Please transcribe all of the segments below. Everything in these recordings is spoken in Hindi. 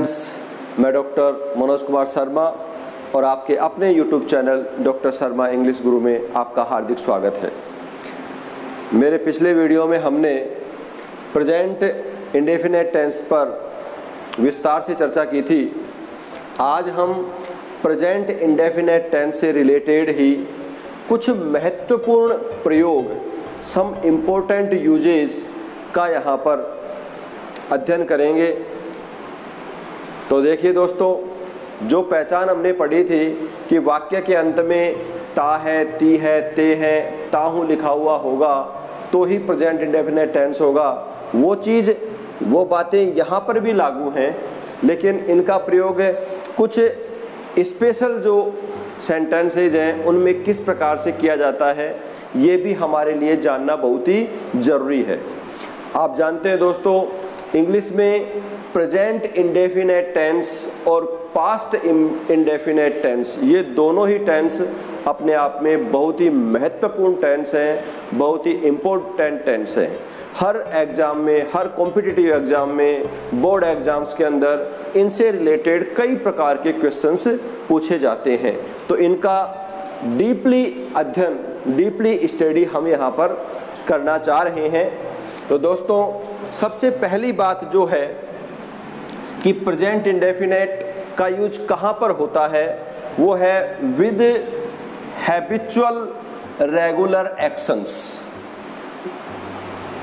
फ्रेंड्स मैं डॉक्टर मनोज कुमार शर्मा और आपके अपने YouTube channel doctor Sharma English Guru में आपका हार्दिक स्वागत है। मेरे पिछले वीडियो में हमने प्रेजेंट इंडेफिनेट टेंस पर विस्तार से चर्चा की थी। आज हम प्रेजेंट इंडेफिनेट टेंस से रिलेटेड ही कुछ महत्वपूर्ण प्रयोग सम इम्पोर्टेंट यूजेस का यहाँ पर अध्ययन करेंगे। तो देखिए दोस्तों, जो पहचान हमने पढ़ी थी कि वाक्य के अंत में ता है, ती है, ते है ताहू लिखा हुआ होगा तो ही प्रेजेंट इंडेफिनेट टेंस होगा। वो चीज़, वो बातें यहाँ पर भी लागू हैं, लेकिन इनका प्रयोग कुछ स्पेशल जो सेंटेंसेज हैं, उनमें किस प्रकार से किया जाता है, ये भी हमारे लिए जानना बहुत ही ज़रूरी है। आप जानते हैं दोस्तों इंग्लिश में प्रेजेंट इंडेफिनेट टेंस और पास्ट इंडेफिनेट टेंस ये दोनों ही टेंस अपने आप में बहुत ही महत्वपूर्ण टेंस हैं, बहुत ही इम्पोर्टेंट टेंस हैं। हर एग्ज़ाम में, हर कॉम्पिटिटिव एग्ज़ाम में बोर्ड एग्ज़ाम्स के अंदर इनसे रिलेटेड कई प्रकार के क्वेश्चंस पूछे जाते हैं। तो इनका डीपली अध्ययन डीपली स्टडी हम यहाँ पर करना चाह रहे हैं। तो दोस्तों सबसे पहली बात जो है कि प्रेजेंट इंडेफिनेट का यूज़ कहाँ पर होता है, वो है with habitual regular actions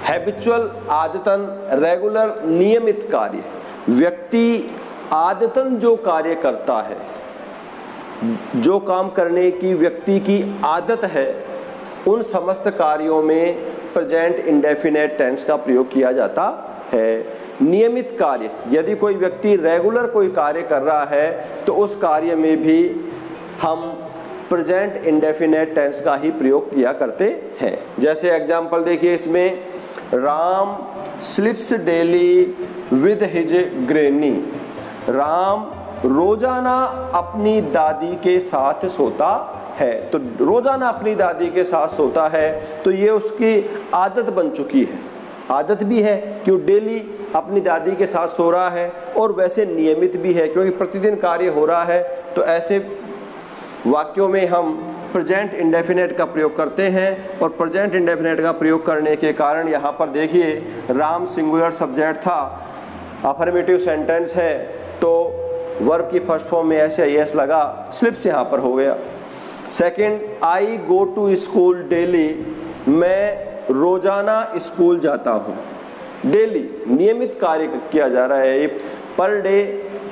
habitual आदतन रेगुलर नियमित कार्य। व्यक्ति आदतन जो कार्य करता है, जो काम करने की व्यक्ति की आदत है, उन समस्त कार्यों में प्रेजेंट इंडेफिनेट टेंस का प्रयोग किया जाता है। नियमित कार्य, यदि कोई व्यक्ति रेगुलर कोई कार्य कर रहा है तो उस कार्य में भी हम प्रेजेंट इंडेफिनेट टेंस का ही प्रयोग किया करते हैं। जैसे एग्जांपल देखिए इसमें, Ram sleeps daily with his granny Ram रोज़ाना अपनी दादी के साथ सोता है तो रोज़ाना अपनी दादी के साथ सोता है तो ये उसकी आदत बन चुकी है। आदत भी है कि वो डेली अपनी दादी के साथ सो रहा है और वैसे नियमित भी है, क्योंकि प्रतिदिन कार्य हो रहा है तो ऐसे वाक्यों में हम प्रेजेंट इंडेफिनेट का प्रयोग करते हैं और प्रेजेंट इंडेफिनेट का प्रयोग करने के कारण यहाँ पर देखिए, राम सिंगुलर सब्जेक्ट था अफर्मेटिव सेंटेंस है तो वर्ब की फ़र्स्ट फॉर्म में ऐसे एस लगा स्लिप्स यहाँ पर हो गया। Second I go to school daily मैं रोज़ाना स्कूल जाता हूँ। डेली नियमित कार्य किया जा रहा है। Per day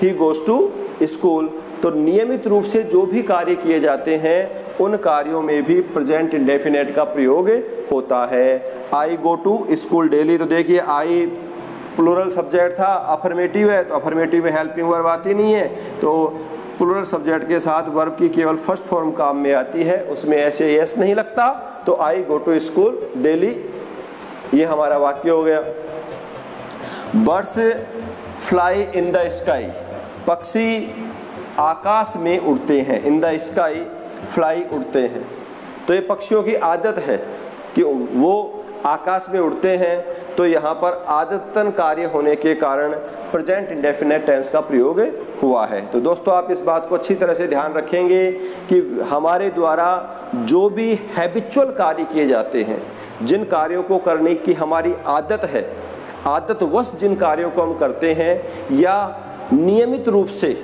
he goes to school तो नियमित रूप से जो भी कार्य किए जाते हैं, उन कार्यों में भी प्रेजेंट इंडेफिनेट का प्रयोग होता है। I go to school daily तो देखिए आई प्लूरल सब्जेक्ट था अफर्मेटिव है तो अफर्मेटिव में हेल्पिंग वर्ब आती नहीं है। तो प्लूरल सब्जेक्ट के साथ वर्ब की केवल फ़र्स्ट फॉर्म काम में आती है, उसमें ऐसे यस नहीं लगता तो I go to school daily ये हमारा वाक्य हो गया। Birds fly in the sky पक्षी आकाश में उड़ते हैं इन द स्काई फ्लाई उड़ते हैं। तो ये पक्षियों की आदत है कि वो आकाश में उड़ते हैं तो यहाँ पर आदतन कार्य होने के कारण प्रेजेंट इंडेफिनेट टेंस का प्रयोग हुआ है। तो दोस्तों, आप इस बात को अच्छी तरह से ध्यान रखेंगे कि हमारे द्वारा जो भी हैबिचुअल कार्य किए जाते हैं, जिन कार्यों को करने की हमारी आदत है, आदतवश जिन कार्यों को हम करते हैं, या नियमित रूप से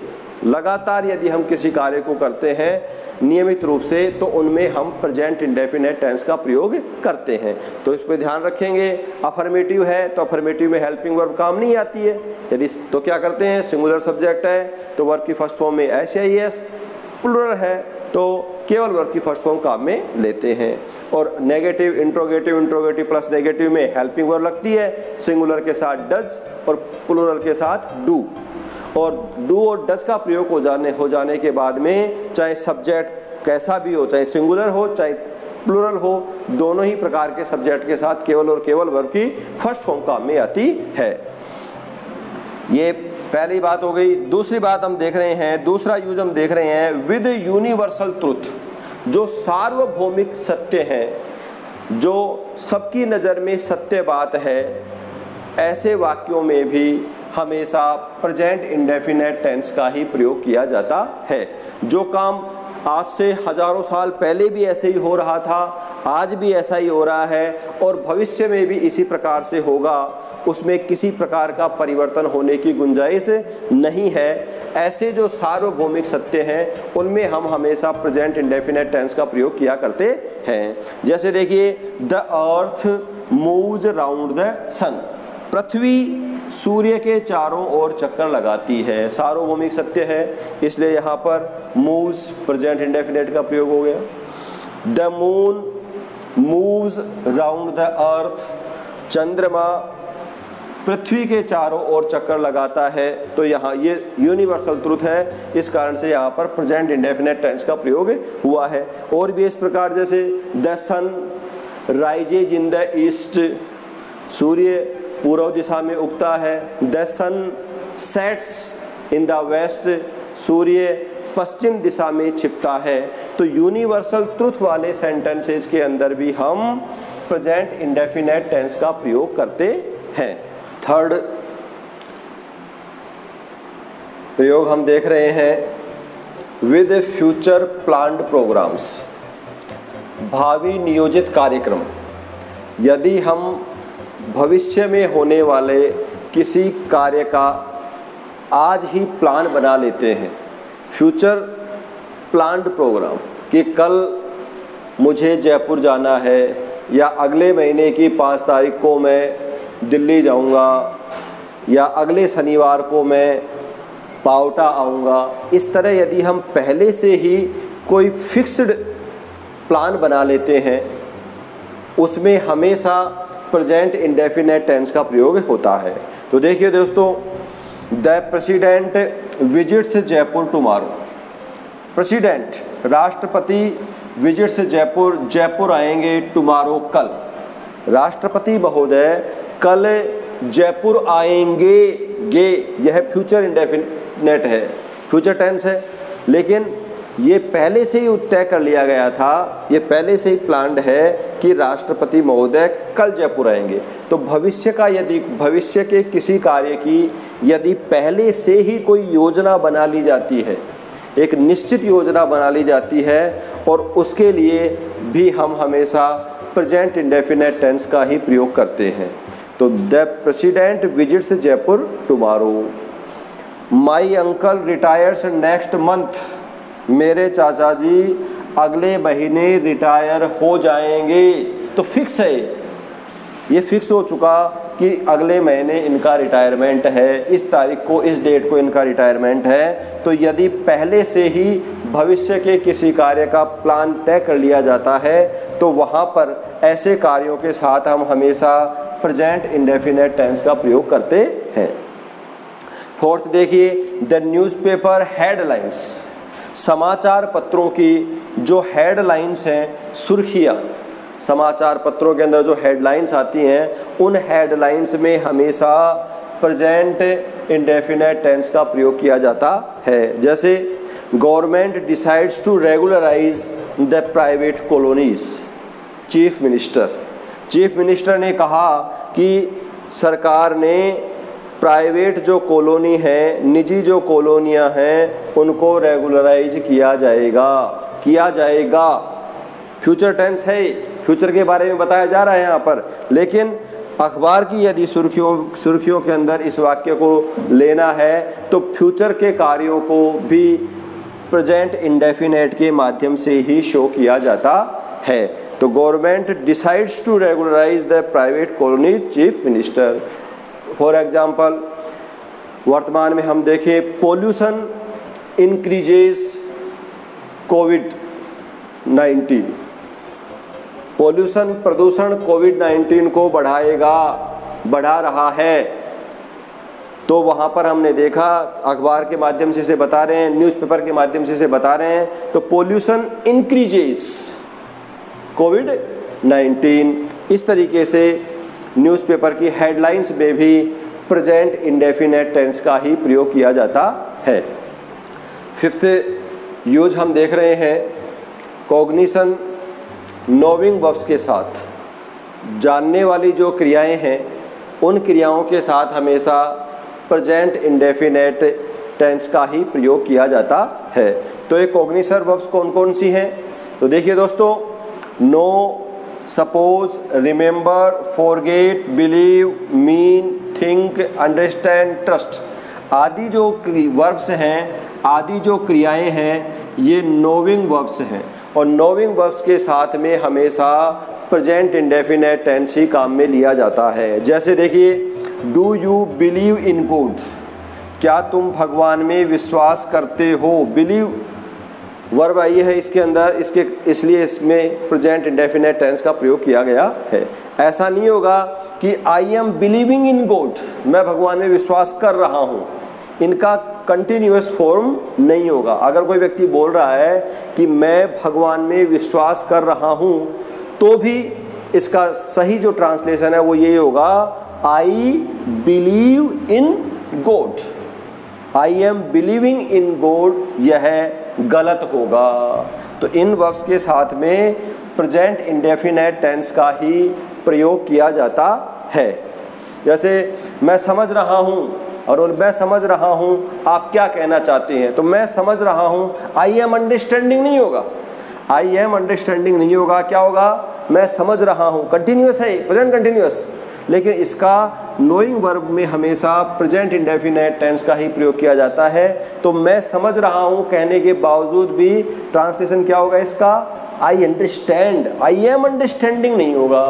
लगातार यदि हम किसी कार्य को करते हैं नियमित रूप से तो उनमें हम प्रेजेंट इंडेफिनेट टेंस का प्रयोग करते हैं। तो इस पर ध्यान रखेंगे। अफर्मेटिव है तो अफर्मेटिव में हेल्पिंग वर्ब काम नहीं आती है। यदि तो क्या करते हैं? सिंगुलर सब्जेक्ट है तो वर्ब की फ़र्स्ट फॉर्म में एस आई एस प्लुरल है तो केवल वर्ब की फ़र्स्ट फॉर्म काम में लेते हैं। और negative interrogative interrogative plus negative में हेल्पिंग वर्ब लगती है। सिंगुलर के साथ डज और प्लूरल के साथ डू और डू और डज का प्रयोग हो जाने हो जाने के बाद में चाहे सब्जेक्ट कैसा भी हो, चाहे सिंगुलर हो, चाहे प्लूरल हो, दोनों ही प्रकार के सब्जेक्ट के साथ केवल और केवल वर्ब की फ़र्स्ट फॉर्म काम में आती है। ये पहली बात हो गई। दूसरी बात हम देख रहे हैं, दूसरा यूज़ हम देख रहे हैं विद यूनिवर्सल ट्रुथ जो सार्वभौमिक सत्य है, जो सबकी नज़र में सत्य बात है, ऐसे वाक्यों में भी हमेशा प्रेजेंट इंडेफिनेट टेंस का ही प्रयोग किया जाता है। जो काम आज से हज़ारों साल पहले भी ऐसे ही हो रहा था, आज भी ऐसा ही हो रहा है और भविष्य में भी इसी प्रकार से होगा, उसमें किसी प्रकार का परिवर्तन होने की गुंजाइश नहीं है। ऐसे जो सार्वभौमिक सत्य हैं, उनमें हम हमेशा प्रेजेंट इंडेफिनेट टेंस का प्रयोग किया करते हैं। जैसे देखिए, the earth moves round the sun. पृथ्वी सूर्य के चारों ओर चक्कर लगाती है। सार्वभौमिक सत्य है, इसलिए यहाँ पर मूव्स प्रेजेंट इंडेफिनेट का प्रयोग हो गया। The moon moves round the earth चंद्रमा पृथ्वी के चारों ओर चक्कर लगाता है। तो यहाँ ये यूनिवर्सल ट्रुथ है, इस कारण से यहाँ पर प्रेजेंट इंडेफिनेट टेंस का प्रयोग हुआ है। और भी इस प्रकार जैसे the sun rises in the east सूर्य पूर्व दिशा में उगता है। The sun sets in the west सूर्य पश्चिम दिशा में छिपता है। तो यूनिवर्सल ट्रुथ वाले सेंटेंसेस के अंदर भी हम प्रेजेंट इंडेफिनेट टेंस का प्रयोग करते हैं। थर्ड प्रयोग हम देख रहे हैं। विद फ्यूचर प्लान्ड प्रोग्राम्स भावी नियोजित कार्यक्रम। यदि हम भविष्य में होने वाले किसी कार्य का आज ही प्लान बना लेते हैं। फ्यूचर प्लान्ड प्रोग्राम कि कल मुझे जयपुर जाना है या अगले महीने की पाँच तारीख को मैं दिल्ली जाऊँगा या अगले शनिवार को मैं पावटा आऊँगा। इस तरह यदि हम पहले से ही कोई फिक्स्ड प्लान बना लेते हैं, उसमें हमेशा प्रेजेंट इंडेफिनेट टेंस का प्रयोग होता है। तो देखिए दोस्तों the president visits Jaipur tomorrow president राष्ट्रपति विजिट्स जयपुर जयपुर आएँगे टुमारो कल. राष्ट्रपति महोदय, कल जयपुर आएँगे गे। यह फ्यूचर इंडेफिनेट है। फ्यूचर टेंस है। लेकिन ये पहले से ही तय कर लिया गया था, ये पहले से ही प्लान्ड है कि राष्ट्रपति महोदय कल जयपुर आएँगे। तो भविष्य का यदि, भविष्य के किसी कार्य की यदि पहले से ही कोई योजना बना ली जाती है, एक निश्चित योजना बना ली जाती है, और उसके लिए भी हम हमेशा प्रेजेंट इंडेफिनेट टेंस का ही प्रयोग करते हैं। तो the president visits Jaipur tomorrow my uncle retires next month मेरे चाचा जी, अगले महीने रिटायर हो जाएँगे। तो फिक्स है। ये फिक्स हो चुका कि अगले महीने इनका रिटायरमेंट है। इस तारीख को, इस डेट को इनका रिटायरमेंट है। तो यदि पहले से ही भविष्य के किसी कार्य का प्लान तय कर लिया जाता है तो वहाँ पर ऐसे कार्यों के साथ हम हमेशा प्रेजेंट इंडेफिनेट टेंस का प्रयोग करते हैं। फोर्थ देखिए द न्यूज़पेपर हेडलाइंस समाचार पत्रों की जो हेडलाइंस हैं, सुर्खियाँ। समाचार पत्रों के अंदर जो हेडलाइंस आती हैं, उन हेडलाइंस में हमेशा प्रेजेंट इंडेफिनेट टेंस का प्रयोग किया जाता है। जैसे government decides to regularize the private colonies chief minister chief minister ने कहा कि सरकार ने प्राइवेट जो कॉलोनी है, निजी जो कॉलोनियाँ हैं, उनको रेगुलराइज किया जाएगा। किया जाएगा। फ्यूचर टेंस है, फ्यूचर के बारे में बताया जा रहा है यहाँ पर। लेकिन अखबार की यदि सुर्खियों सुर्खियों के अंदर इस वाक्य को लेना है तो फ्यूचर के कार्यों को भी प्रेजेंट इंडेफिनेट के माध्यम से ही शो किया जाता है। तो government decides to regularize the private colonies chief minister. For example वर्तमान में हम देखें पोल्यूशन इंक्रीजेस कोविड 19 पोल्यूशन प्रदूषण कोविड 19 को बढ़ाएगा, बढ़ा रहा है। तो वहाँ पर हमने देखा, अखबार के माध्यम से इसे बता रहे हैं न्यूज़पेपर के माध्यम से इसे बता रहे हैं तो पोल्यूशन इंक्रीजेस कोविड 19 इस तरीके से न्यूज़पेपर की हेडलाइंस में भी प्रेजेंट इंडेफिनेट टेंस का ही प्रयोग किया जाता है। फिफ्थ, यूज़ हम देख रहे हैं कॉग्निशन नोविंग वर्ब्स के साथ। जानने वाली जो क्रियाएँ हैं, उन क्रियाओं के साथ हमेशा प्रेजेंट इंडेफिनेट टेंस का ही प्रयोग किया जाता है। तो ये कॉग्निसर वर्ब्स कौन कौन सी हैं? तो देखिए दोस्तों, know suppose, remember, forget, believe, mean, think, understand, trust. आदि जो वर्ब्स हैं, आदि जो क्रियाएँ हैं, ये नोविंग वर्ब्स हैं। और नोविंग वर्ब्स के साथ में हमेशा प्रेजेंट इंडेफिनेट टेंस ही काम में लिया जाता है। जैसे देखिए, do you believe in God? क्या तुम भगवान में विश्वास करते हो? बिलीव वर्ब आई है इसके अंदर, इसके, इसलिए इसमें प्रेजेंट इंडेफिनेट टेंस का प्रयोग किया गया है। ऐसा नहीं होगा कि I am believing in God मैं भगवान में विश्वास कर रहा हूँ। इनका कंटिन्यूस फॉर्म नहीं होगा। अगर कोई व्यक्ति बोल रहा है कि मैं भगवान में विश्वास कर रहा हूँ तो भी इसका सही जो ट्रांसलेशन है वो ये होगा I believe in God I am believing in God यह गलत होगा। तो इन वर्ब्स के साथ में प्रेजेंट इंडेफिनेट टेंस का ही प्रयोग किया जाता है। जैसे, मैं समझ रहा हूँ और मैं समझ रहा हूँ आप क्या कहना चाहते हैं? तो मैं समझ रहा हूँ आई एम अंडरस्टैंडिंग नहीं होगा। आई एम अंडरस्टैंडिंग नहीं होगा। क्या होगा? मैं समझ रहा हूँ कंटिन्यूस है प्रेजेंट कंटिन्यूस लेकिन इसका नोइंग वर्ब में हमेशा प्रेजेंट इंडेफिनेट टेंस का ही प्रयोग किया जाता है। तो मैं समझ रहा हूँ कहने के बावजूद भी ट्रांसलेशन क्या होगा इसका? I understand I am understanding नहीं होगा।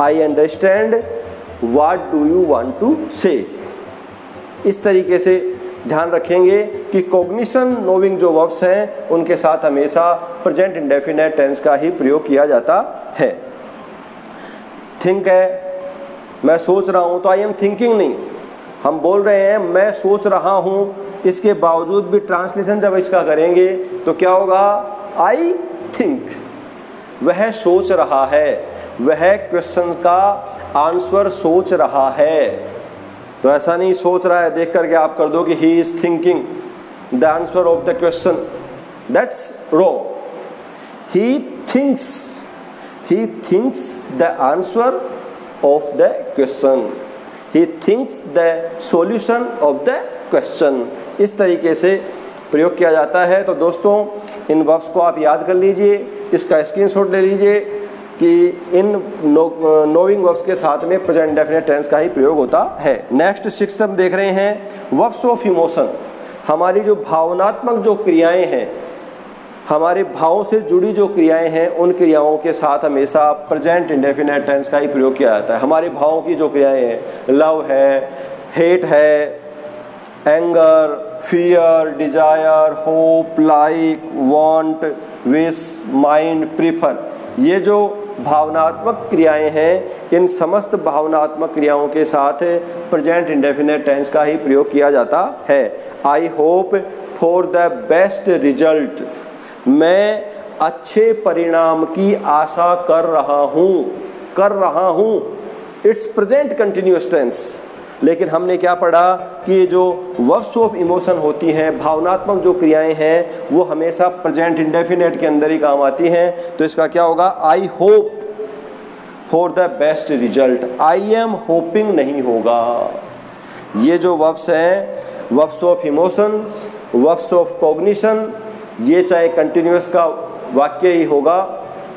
I understand what do you want to say इस तरीके से ध्यान रखेंगे कि कॉग्निशन नोविंग जो वर्ब्स हैं, उनके साथ हमेशा प्रेजेंट इंडेफिनेट टेंस का ही प्रयोग किया जाता है। थिंक है मैं सोच रहा हूँ तो आई एम थिंकिंग नहीं। हम बोल रहे हैं, मैं सोच रहा हूँ, इसके बावजूद भी ट्रांसलेशन जब इसका करेंगे तो क्या होगा? आई थिंक वह सोच रहा है, वह क्वेश्चन का आंसर सोच रहा है। तो ऐसा नहीं सोच रहा है, देख करके आप कर दो कि he is thinking the answer of the question that's row he thinks he thinks the answer of the question. He thinks the solution of the question. इस तरीके से प्रयोग किया जाता है। तो दोस्तों, इन वर्ब्स को आप याद कर लीजिए। इसका स्क्रीनशॉट ले लीजिए कि इन नोविंग वर्ब्स के साथ में प्रेजेंट डेफिनेट टेंस का ही प्रयोग होता है। नेक्स्ट सिक्स हम देख रहे हैं। वर्ब्स ऑफ़ इमोशन हमारी जो भावनात्मक जो क्रियाएँ हैं हमारे भावों से जुड़ी जो क्रियाएँ हैं, उन क्रियाओं के साथ हमेशा प्रेजेंट इंडेफिनेट टेंस का ही प्रयोग किया जाता है। हमारे भावों की जो क्रियाएँ हैं लव है हेट है anger fear desire hope like want wish mind prefer ये जो भावनात्मक क्रियाएँ हैं, इन समस्त भावनात्मक क्रियाओं के साथ प्रेजेंट इंडेफिनेट टेंस का ही प्रयोग किया जाता है। I hope for the best result मैं अच्छे परिणाम की आशा कर रहा हूँ, कर रहा हूँ। इट्स प्रेजेंट कंटिन्यूस टेंस लेकिन हमने क्या पढ़ा कि जो वर्ब्स ऑफ़ इमोशन होती हैं, भावनात्मक जो क्रियाएँ हैं, वो हमेशा प्रेजेंट इंडेफिनेट के अंदर ही काम आती हैं। तो इसका क्या होगा? I hope for the best result I am hoping नहीं होगा। ये जो वर्ब्स हैं verbs of emotions verbs of cognition ये चाहे कंटिन्यूस का वाक्य ही होगा,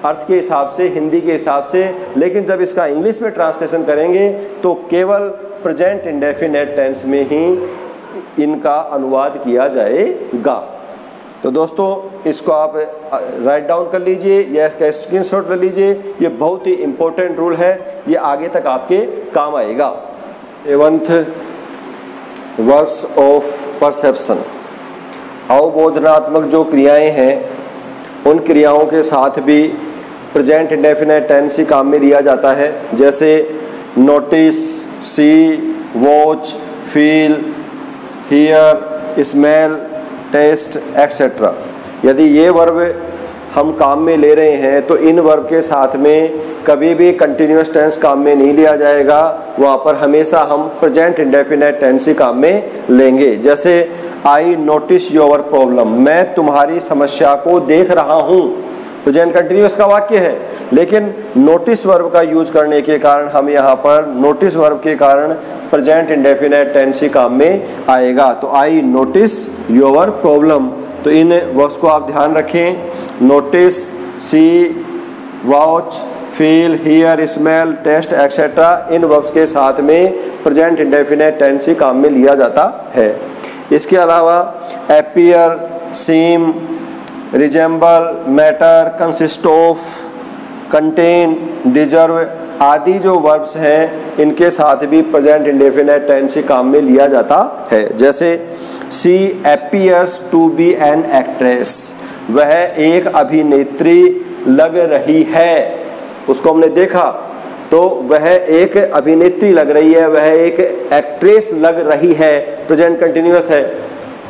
अर्थ के हिसाब से, हिंदी के हिसाब से, लेकिन जब इसका इंग्लिश में ट्रांसलेशन करेंगे तो केवल प्रेजेंट इंडेफिनेट टेंस में ही इनका अनुवाद किया जाएगा। तो दोस्तों, इसको आप राइट डाउन कर लीजिए या इसका स्क्रीन शॉट ले लीजिए। ये बहुत ही इंपॉर्टेंट रूल है। ये आगे तक आपके काम आएगा। एवंथ वर्ब्स ऑफ़ परसेप्शन अवबोधनात्मक जो क्रियाएँ हैं, उन क्रियाओं के साथ भी प्रेजेंट इंडेफिनेट टेंस ही काम में लिया जाता है। जैसे notice see watch feel hear smell taste etcetera यदि ये वर्ब हम काम में ले रहे हैं तो इन वर्ब के साथ में कभी भी कंटिन्यूस टेंस काम में नहीं लिया जाएगा। वहाँ पर हमेशा हम प्रेजेंट इंडेफिनेट टेंस ही काम में लेंगे। जैसे आई नोटिस योर प्रॉब्लम मैं तुम्हारी समस्या को देख रहा हूँ। प्रेजेंट कंटिन्यूस का वाक्य है। लेकिन नोटिस वर्ब का यूज़ करने के कारण हम यहाँ पर नोटिस वर्ब के कारण प्रेजेंट इंडेफिनेट टेंस ही काम में आएगा। तो आई नोटिस योर प्रॉब्लम तो इन वर्ब्स को आप ध्यान रखें। Notice see watch feel hear smell taste etcetera इन वर्ब्स के साथ में प्रेजेंट इंडेफिनेट टेंस ही काम में लिया जाता है। इसके अलावा appear seem resemble matter consist of contain deserve आदि जो वर्ब्स हैं, इनके साथ भी प्रेजेंट इंडेफिनेट टेंस ही काम में लिया जाता है। जैसे she appears to be an actress वह एक अभिनेत्री लग रही है। उसको हमने देखा। तो वह एक अभिनेत्री लग रही है। वह एक एक्ट्रेस लग रही है। प्रेजेंट कंटिन्यूस है।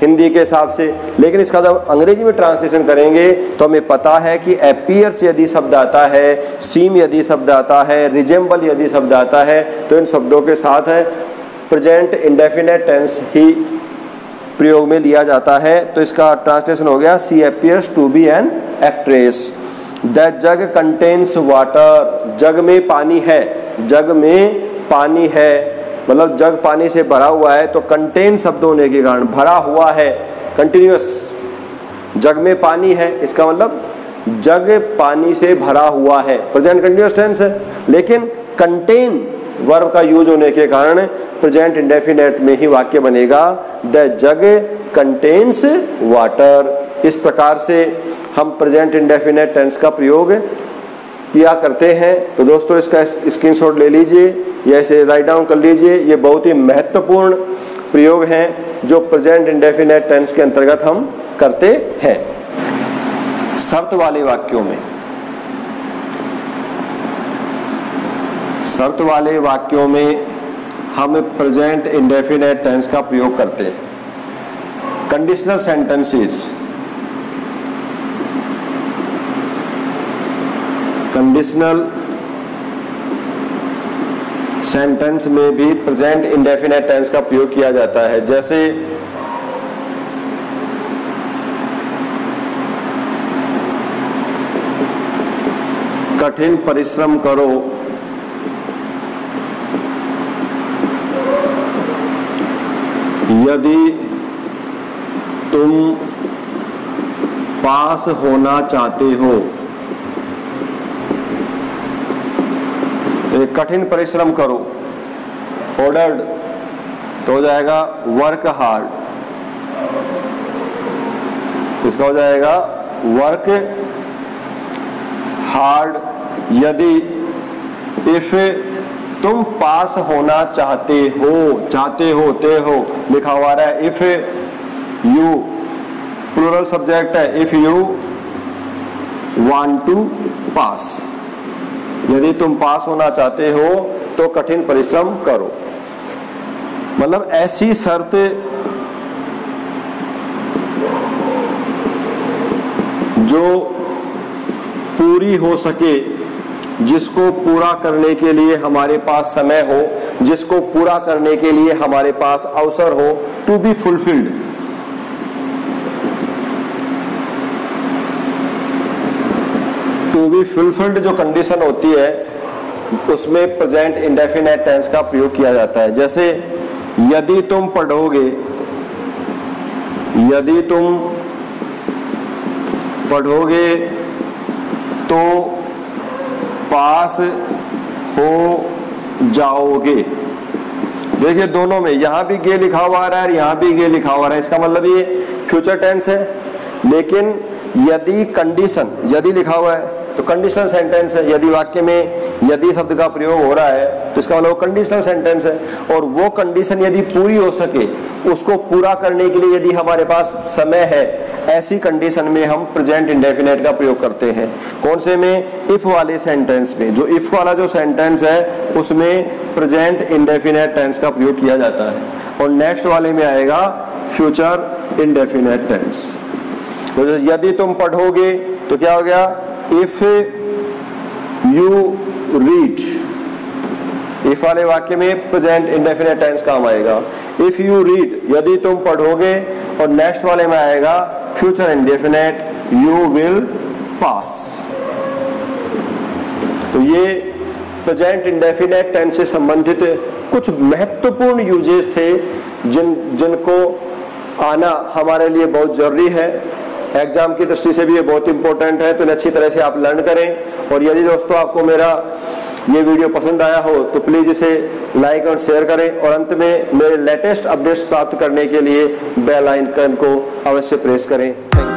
हिंदी के हिसाब से। लेकिन इसका जब अंग्रेज़ी में ट्रांसलेशन करेंगे तो हमें पता है कि एपियर्स यदि शब्द आता है सीम यदि शब्द आता है रिजेंबल यदि शब्द आता है तो इन शब्दों के साथ है प्रेजेंट इंडेफिनेट टेंस ही प्रयोग में लिया जाता है। तो इसका ट्रांसलेशन हो गया she appears to be an actress the jug contains water jug में पानी है। जग में पानी है। मतलब जग पानी से भरा हुआ है तो कंटेन शब्द होने के कारण भरा हुआ है। कंटिन्यूस जग में पानी है। इसका मतलब जग पानी से भरा हुआ है। प्रेजेंट कंटिन्यूस टेंस है। लेकिन कंटेन वर्ब का यूज़ होने के कारण प्रेजेंट इंडेफिनेट में ही वाक्य बनेगा, द जग कंटेन्स वाटर। इस प्रकार से हम प्रेजेंट इंडेफिनेट टेंस का प्रयोग किया करते हैं। तो दोस्तों, इसका स्क्रीनशॉट ले लीजिए या इसे राइट डाउन कर लीजिए। ये बहुत ही महत्वपूर्ण प्रयोग हैं जो प्रेजेंट इंडेफिनेट टेंस के अंतर्गत हम करते हैं। शर्त वाले वाक्यों में शर्त वाले वाक्यों में हम प्रेजेंट इंडेफिनेट टेंस का प्रयोग करते हैं। कंडीशनल सेंटेंसेस कंडीशनल सेंटेंस में भी प्रेजेंट इंडेफिनेट टेंस का प्रयोग किया जाता है। जैसे कठिन परिश्रम करो। यदि तुम पास होना चाहते हो, एक कठिन परिश्रम करो। ऑर्डर्ड तो हो जाएगा वर्क हार्ड इसका हो जाएगा वर्क हार्ड यदि इफ़ तुम पास होना चाहते हो, चाहते होते हो। लिखा हुआ रहा है इफ़ यू प्लूरल सब्जेक्ट है if you want to pass यदि तुम पास होना चाहते हो तो कठिन परिश्रम करो। मतलब ऐसी शर्त जो पूरी हो सके जिसको पूरा करने के लिए हमारे पास समय हो, जिसको पूरा करने के लिए हमारे पास अवसर हो to be fulfilled to be fulfilled जो कंडीशन होती है, उसमें प्रेजेंट इंडेफिनेट टेंस का प्रयोग किया जाता है। जैसे, यदि तुम पढ़ोगे, यदि तुम पढ़ोगे तो पास हो जाओगे। देखिए दोनों में, यहाँ भी गे लिखा हुआ आ रहा है यहाँ भी गे लिखा हुआ रहा है। इसका मतलब ये फ्यूचर टेंस है। लेकिन यदि कंडीशन यदि लिखा हुआ है तो कंडीशनल सेंटेंस है। यदि वाक्य में यदि शब्द का प्रयोग हो रहा है तो इसका मतलब कंडीशनल सेंटेंस है। और वो कंडीशन यदि पूरी हो सके, उसको पूरा करने के लिए यदि हमारे पास समय है, ऐसी कंडीशन में हम प्रेजेंट इंडेफिनेट का प्रयोग करते हैं। कौन से में? इफ़ वाले सेंटेंस में। जो इफ़ वाला जो सेंटेंस है, उसमें प्रेजेंट इंडेफिनेट टेंस का प्रयोग किया जाता है। और नेक्स्ट वाले में आएगा फ्यूचर इंडेफिनेट टेंस तो यदि तुम पढ़ोगे तो क्या हो गया? इफ़ यू रीड इफ़ वाले वाक्य में प्रेजेंट इंडेफिनेट टेंस काम आएगा। इफ़ यू रीड यदि तुम पढ़ोगे और नेक्स्ट वाले में आएगा future indefinite you will pass तो ये प्रेजेंट इंडेफिनेट टेंस से संबंधित कुछ महत्वपूर्ण यूजेस थे जिन, जिनको आना हमारे लिए बहुत ज़रूरी है। एग्ज़ाम की दृष्टि से भी ये बहुत इंपॉर्टेंट है तो इन्हें अच्छी तरह से आप लर्न करें। और यदि दोस्तों आपको मेरा ये वीडियो पसंद आया हो तो प्लीज़ इसे लाइक और शेयर करें। और अंत में मेरे लेटेस्ट अपडेट्स प्राप्त करने के लिए बेल आइकन को अवश्य प्रेस करें। थैंक